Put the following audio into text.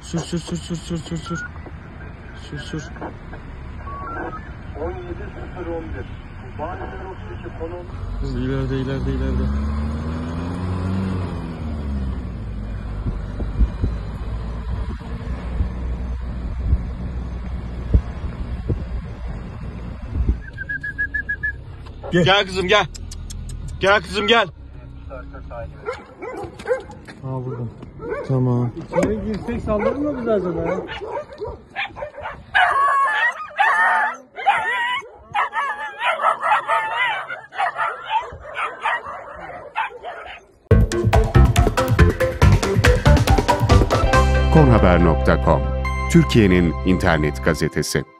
Sür sür sür sür sür sür sür. Sür sür. 17011. Bahaneler 32 konum. Hız ileride ileride ileride. Gel. Gel kızım gel. Gel kızım gel. Aa buradan. Tamam. İçeri girsek saldırır mı bize acaba ya? konhaber.com Türkiye'nin internet gazetesi.